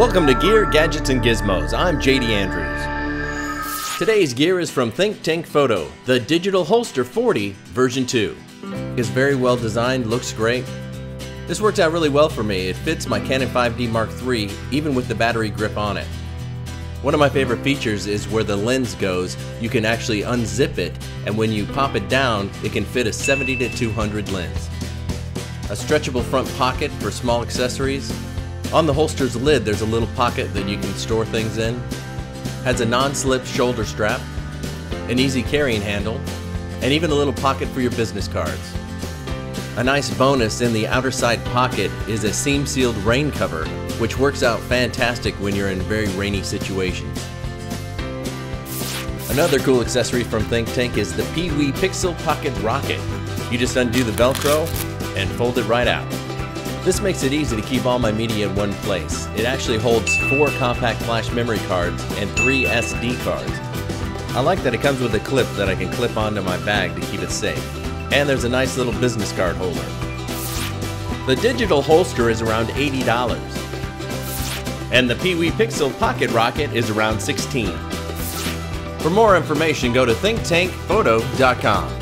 Welcome to Gear, Gadgets, and Gizmos. I'm JD Andrews. Today's gear is from Think Tank Photo, the Digital Holster 40 version 2. It's very well designed, looks great. This works out really well for me. It fits my Canon 5D Mark III even with the battery grip on it. One of my favorite features is where the lens goes, you can actually unzip it and when you pop it down, it can fit a 70 to 200 lens. A stretchable front pocket for small accessories, on the holster's lid, there's a little pocket that you can store things in. Has a non-slip shoulder strap, an easy carrying handle, and even a little pocket for your business cards. A nice bonus in the outer side pocket is a seam sealed rain cover, which works out fantastic when you're in very rainy situations. Another cool accessory from Think Tank is the Pee Wee Pixel Pocket Rocket. You just undo the Velcro and fold it right out. This makes it easy to keep all my media in one place. It actually holds four compact flash memory cards and three SD cards. I like that it comes with a clip that I can clip onto my bag to keep it safe. And there's a nice little business card holder. The digital holster is around $80. And the Pee Wee Pixel Pocket Rocket is around 16 For more information, go to thinktankphoto.com.